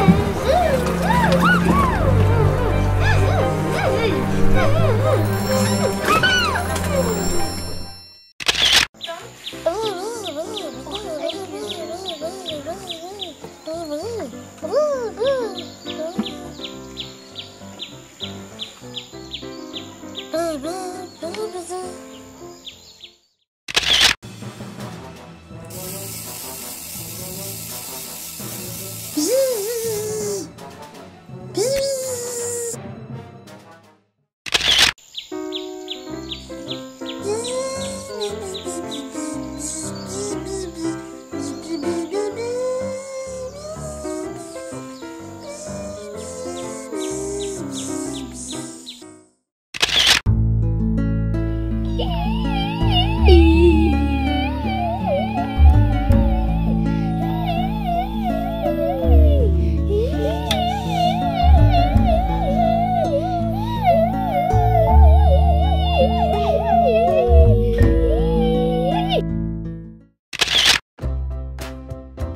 Bye.